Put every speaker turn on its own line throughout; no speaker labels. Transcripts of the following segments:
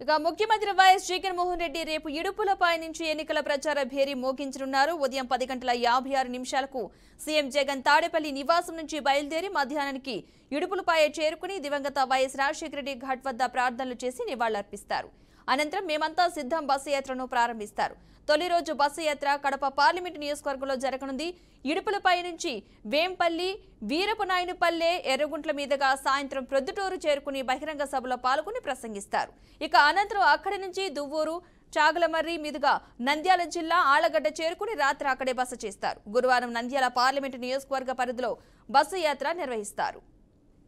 ఇక ముఖ్యమంత్రి వైఎస్ జగన్మోహన్ రెడ్డి రేపు ఇడుపులపై నుంచి ఎన్నికల ప్రచార భేరీ మోగించనున్నారు. ఉదయం పది గంటల యాభై ఆరు నిమిషాలకు సీఎం జగన్ తాడేపల్లి నివాసం నుంచి బయలుదేరి మధ్యాహ్నానికి ఇడుపులపై చేరుకుని దివంగత వైఎస్ రాజశేఖర రెడ్డి ఘాట్ వద్ద ప్రార్థనలు చేసి నివాళులర్పిస్తారు. అనంతరం మేమంతా సిద్ధం బస్సు యాత్రను ప్రారంభిస్తారు. తొలి రోజు బస్సు యాత్ర కడప పార్లమెంటు నియోజకవర్గంలో జరగనుంది. ఇడుపులపై నుంచి వేంపల్లి వీరపనాయనపల్లె ఎర్రగుంట్ల మీదుగా సాయంత్రం ప్రొద్దుటూరు చేరుకుని బహిరంగ సభలో పాల్గొని ప్రసంగిస్తారు. ఇక అనంతరం అక్కడి నుంచి దువ్వూరు చాగలమర్రి మీదుగా నంద్యాల జిల్లా ఆళ్ళగడ్డ చేరుకుని రాత్రి అక్కడే బస చేస్తారు. గురువారం నంద్యాల పార్లమెంటు నియోజకవర్గ పరిధిలో బస్సు యాత్ర నిర్వహిస్తారు.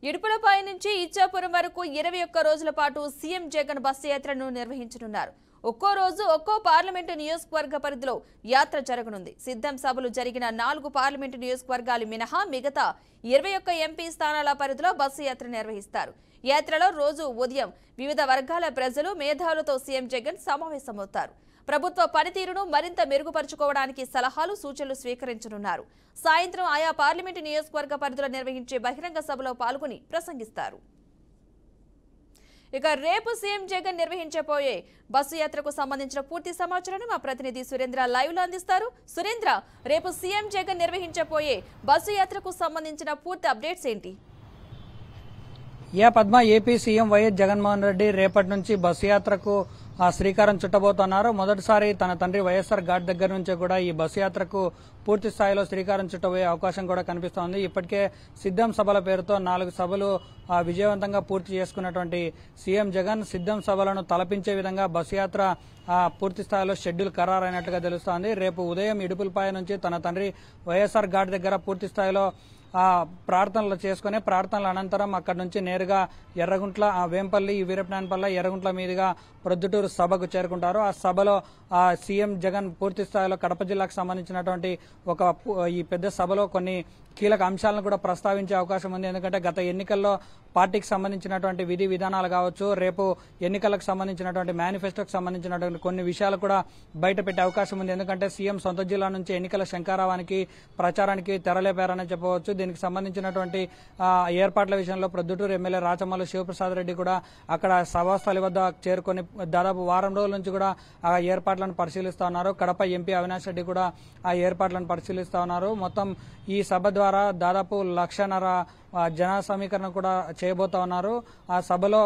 ఇడుపులపై నుంచి ఇచ్చాపురం వరకు ఇరవై ఒక్క రోజుల పాటు సీఎం జగన్ బస్సు యాత్రను నిర్వహించనున్నారు. ఒక్కో రోజు ఒక్కో పార్లమెంటు నియోజకవర్గ పరిధిలో యాత్ర జరగనుంది. సిద్ధం సభలు జరిగిన నాలుగు పార్లమెంటు నియోజకవర్గాలు మినహా మిగతా ఇరవై ఒక్క ఎంపీ స్థానాల పరిధిలో బస్సు యాత్ర నిర్వహిస్తారు. యాత్రలో రోజు ఉదయం వివిధ వర్గాల ప్రజలు మేధావులతో సీఎం జగన్ సమావేశమవుతారు. ప్రభుత్వ పనితీరును మరింత మెరుగుపరుచుకోవడానికి సలహాలు సూచనలు స్వీకరించనున్నారు. సాయంత్రం ఆయా పార్లమెంటు నియోజకవర్గ పరిధిలో నిర్వహించే బహిరంగ సభలో పాల్గొని ప్రసంగిస్తారు. ఇక రేపు సీఎం జగన్ నిర్వహించబోయే బస్సు యాత్రకు సంబంధించిన పూర్తి సమాచారాన్ని మా ప్రతినిధి సురేంద్ర లైవ్లో అందిస్తారు. సురేంద్ర రేపు సీఎం జగన్ నిర్వహించబోయే బస్సు యాత్రకు సంబంధించిన పూర్తి అప్డేట్స్ ఏంటి?
Yeah Padma AP CM YS Jaganmohan Reddy రేపటి నుంచి బస్సు యాత్రకు శ్రీకారం చుట్టబోతున్నారు. మొదటిసారి తన తండ్రి వైఎస్ఆర్ ఘాట్ దగ్గర నుంచి కూడా ఈ బస్సు యాత్రకు పూర్తి స్థాయిలో శ్రీకారం చుట్టబోయే అవకాశం కూడా కనిపిస్తోంది. ఇప్పటికే సిద్ధం సభల పేరుతో నాలుగు సభలు విజయవంతంగా పూర్తి చేసుకున్నటువంటి సీఎం జగన్ సిద్ధం సభలను తలపించే విధంగా బస్సు యాత్ర పూర్తి స్థాయిలో షెడ్యూల్ ఖరారైనట్టుగా తెలుస్తోంది. రేపు ఉదయం ఇడుపులపాయ నుంచి తన తండ్రి వైఎస్ఆర్ ఘాట్ దగ్గర పూర్తి స్థాయిలో ప్రార్థనలు చేసుకుని ప్రార్థనల అనంతరం అక్కడి నుంచి నేరుగా ఎర్రగుంట్ల వేంపల్లి వీరపనాయనపల్లి ఎర్రగుంట్ల మీదుగా ప్రొద్దుటూరు సభకు చేరుకుంటారు. ఆ సభలో ఆ సీఎం జగన్ పూర్తి స్థాయిలో కడప జిల్లాకు సంబంధించినటువంటి ఒక ఈ పెద్ద సభలో కొన్ని కీలక అంశాలను కూడా ప్రస్తావించే అవకాశం ఉంది. ఎందుకంటే గత ఎన్నికల్లో పార్టీకి సంబంధించినటువంటి విధి విధానాలు కావచ్చు రేపు ఎన్నికలకు సంబంధించినటువంటి మేనిఫెస్టోకి సంబంధించినటువంటి కొన్ని విషయాలు కూడా బయట పెట్టే అవకాశం ఉంది. ఎందుకంటే సీఎం సొంత జిల్లా నుంచి ఎన్నికల శంకారావానికి ప్రచారానికి తెరలేపారని చెప్పవచ్చు. దీనికి సంబంధించినటువంటి ఏర్పాట్ల విషయంలో ప్రొద్దుటూరు ఎమ్మెల్యే రాచమల్లు శివప్రసాద్ రెడ్డి కూడా అక్కడ సభాస్థలి వద్ద చేరుకొని దాదాపు వారం రోజుల నుంచి కూడా ఆ ఏర్పాట్లను పరిశీలిస్తా ఉన్నారు. కడప ఎంపీ అవినాష్ రెడ్డి కూడా ఆ ఏర్పాట్లను పరిశీలిస్తా ఉన్నారు. మొత్తం ఈ సభ ద్వారా దాదాపు లక్షన్నర జన సమీకరణ కూడా చేయబోతా ఉన్నారు. ఆ సభలో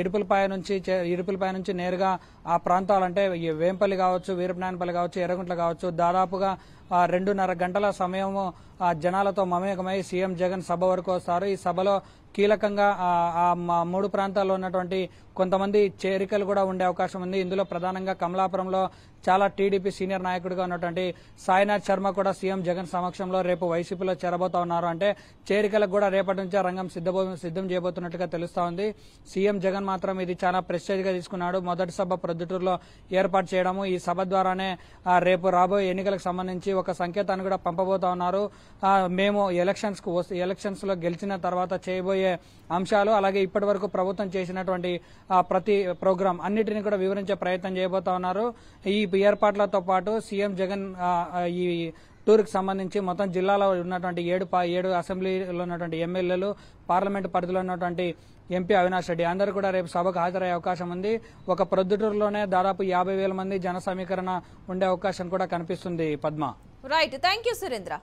ఇడుపులపాయ నుంచి చే- ఇడుపులపాయ నుంచి నేరుగా ఆ ప్రాంతాలు అంటే వేంపల్లి కావచ్చు వీరపనాయనపల్లి కావచ్చు ఎర్రగుంట్ల కావచ్చు దాదాపుగా రెండున్నర గంటల సమయము జనాలతో మమేకమై సీఎం జగన్ సభ వరకు వస్తారు. ఈ సభలో కీలకంగా ఆ, మా మూడు ప్రాంతాల్లో ఉన్నటువంటి కొంతమంది చేరికలు కూడా ఉండే అవకాశం ఉంది. ఇందులో ప్రధానంగా కమలాపురంలో చాలా టీడీపీ సీనియర్ నాయకుడిగా ఉన్నటువంటి సాయినాథ్ శర్మ కూడా సీఎం జగన్ సమక్షంలో రేపు వైసీపీలో చేరబోతా ఉన్నారు. అంటే చేరికలకు కూడా రేపటి నుంచే రంగం సిద్ధబో సిద్ధం చేయబోతున్నట్టుగా తెలుస్తా ఉంది. సీఎం జగన్ మాత్రం ఇది చాలా ప్రెస్టేజ్గా తీసుకున్నాడు. మొదటి సభ ప్రొద్దుటూరులో ఏర్పాటు చేయడము ఈ సభ ద్వారానే రేపు రాబోయే ఎన్నికలకు సంబంధించి ఒక సంకేతాన్ని కూడా పంపబోతా ఉన్నారు. మేము ఎలక్షన్స్కు వస్తే ఎలక్షన్స్లో గెలిచిన తర్వాత చేయబోయే అంశాలు అలాగే ఇప్పటి వరకు ప్రభుత్వం చేసినటువంటి ప్రతి ప్రోగ్రాం అన్నిటిని కూడా వివరించే ప్రయత్నం చేయబోతా ఉన్నారు. ఈ ఏర్పాట్లతో పాటు సీఎం జగన్ ఈ టూర్కి సంబంధించి మొత్తం జిల్లాలో ఉన్నటువంటి ఏడు ఏడు అసెంబ్లీలో ఉన్నటువంటి ఎమ్మెల్యేలు పార్లమెంటు పరిధిలో ఉన్నటువంటి ఎంపీ అవినాష్ రెడ్డి. అందరూ కూడా రేపు సభకు హాజరయ్యే అవకాశం ఉంది. ఒక ప్రొద్దుటూరులోనే దాదాపు యాభై వేల మంది జన సమీకరణ ఉండే అవకాశం కూడా కనిపిస్తుంది Padma.
Right thank you Surendra